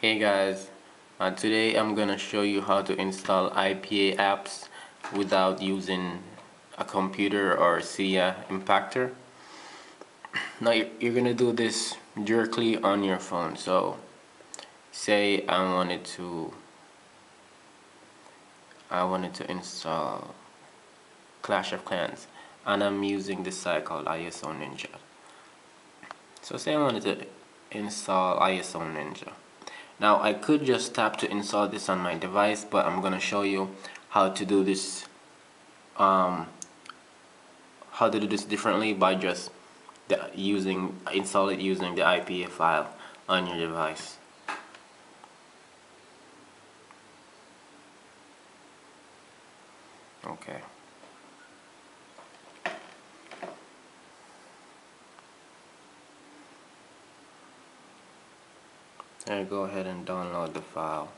Hey guys, uh, today I'm gonna show you how to install IPA apps without using a computer or Cydia impactor. Now you're gonna do this directly on your phone. So say I wanted to I wanted to install Clash of Clans and I'm using this site called iOS Ninja. So say I wanted to install iOS Ninja. Now I could just tap to install this on my device but I'm gonna show you how to do this um, how to do this differently by just using install it using the IPA file on your device. Okay. And go ahead and download the file.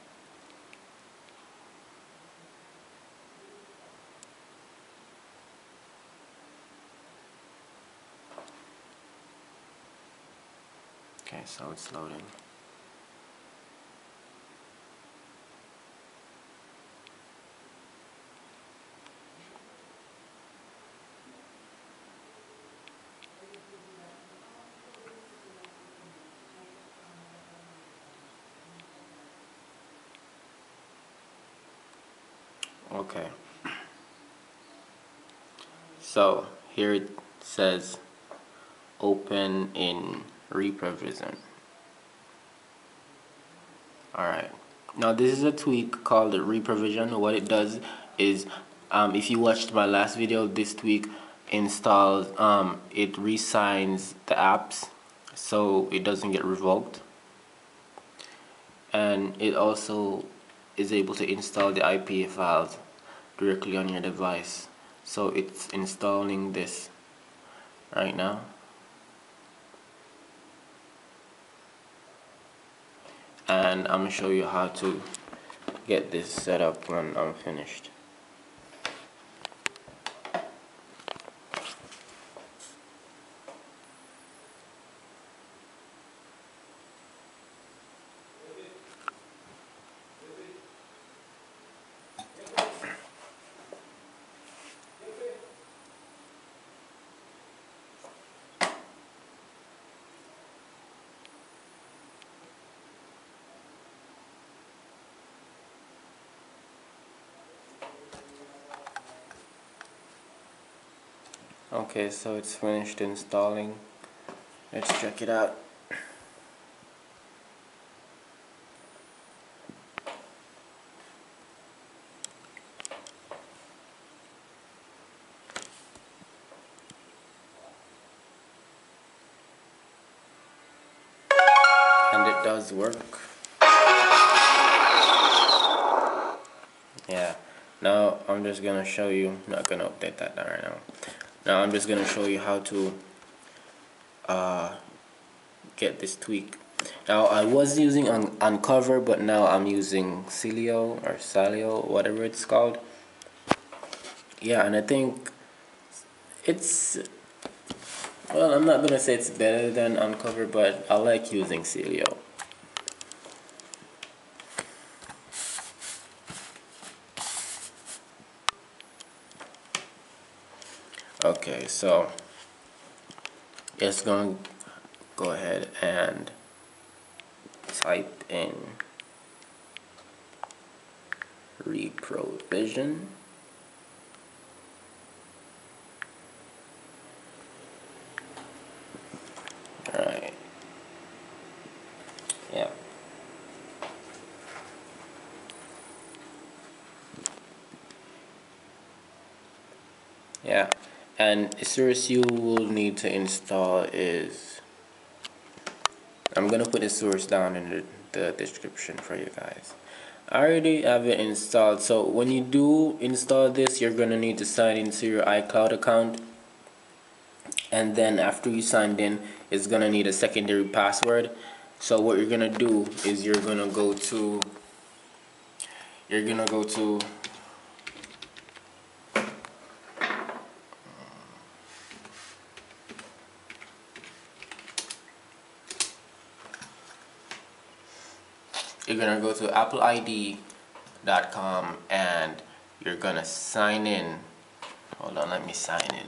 Okay, so it's loading. Okay. So here it says open in reprovision. Alright. Now this is a tweak called reprovision. What it does is um, if you watched my last video, this tweak installs um, it resigns the apps so it doesn't get revoked and it also is able to install the IPA files directly on your device. So it's installing this right now. And I'm gonna show you how to get this set up when I'm finished okay so it's finished installing. Let's check it out. And it does work. Yeah. Now I'm just gonna show you not gonna update that right now now I'm just going to show you how to uh, get this tweak. Now I was using un Uncover but now I'm using Sileo or Salio, whatever it's called. Yeah, and I think it's well, I'm not gonna say it's better than Uncover, but I like using Sileo. Okay so it's going to go ahead and type in reprovision. Yeah. Yeah and a source you will need to install is I'm gonna put the source down in the, the description for you guys. I already have it installed so when you do install this you're gonna need to sign into your iCloud account. And then after you signed in it's gonna need a secondary password. So what you're gonna do is you're gonna go to you're gonna go to you're gonna go to appleid.com and you're gonna sign in. Hold on let me sign in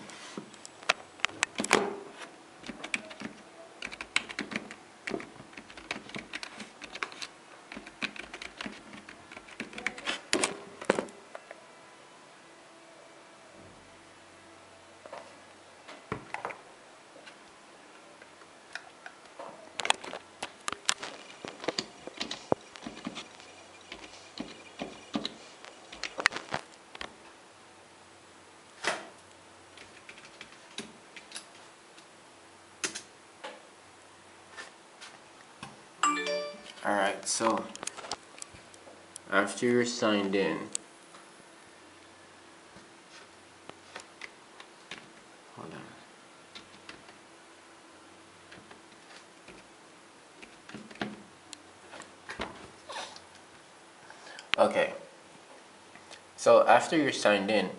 Alright, so after you're signed in, hold on. Okay, so after you're signed in,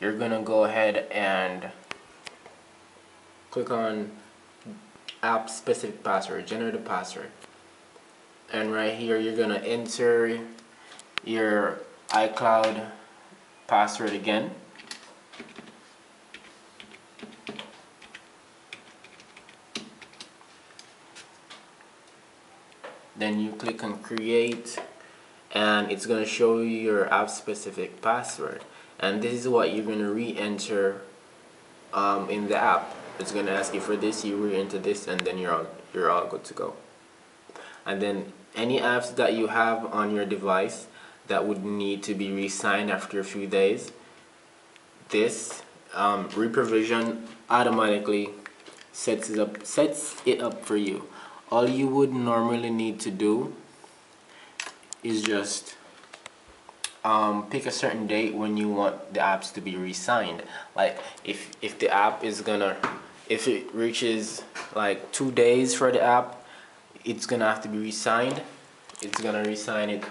you're gonna go ahead and click on app specific password, generate a password and right here you're gonna enter your iCloud password again. Then you click on create and it's gonna show you your app specific password. And this is what you're gonna re-enter um, in the app. It's gonna ask you for this you re-enter this and then you're all you're all good to go and then any apps that you have on your device that would need to be re-signed after a few days this um, reprovision automatically sets it up sets it up for you. All you would normally need to do is just um, pick a certain date when you want the apps to be re-signed. Like if if the app is gonna if it reaches like two days for the app it's gonna have to be re-signed. It's gonna re-sign it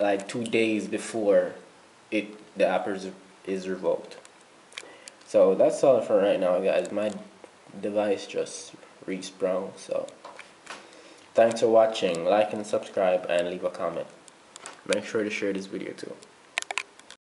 like two days before it the app is, is revoked. So that's all for right now guys. My device just resprung so thanks for watching. Like and subscribe and leave a comment. Make sure to share this video too